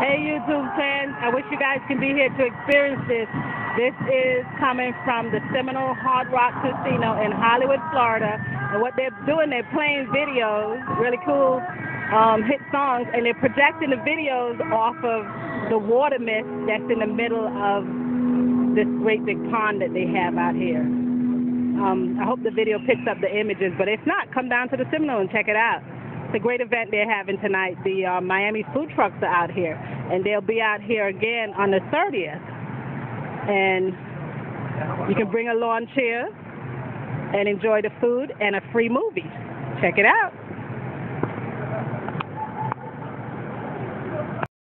Hey YouTube fans, I wish you guys can be here to experience this. This is coming from the Seminole Hard Rock Casino in Hollywood, Florida. And what they're doing, they're playing videos, really cool um, hit songs, and they're projecting the videos off of the water mist that's in the middle of this great big pond that they have out here. Um, I hope the video picks up the images, but if not, come down to the Seminole and check it out. It's a great event they're having tonight. The uh, Miami food trucks are out here, and they'll be out here again on the 30th. And you can bring a lawn chair and enjoy the food and a free movie. Check it out.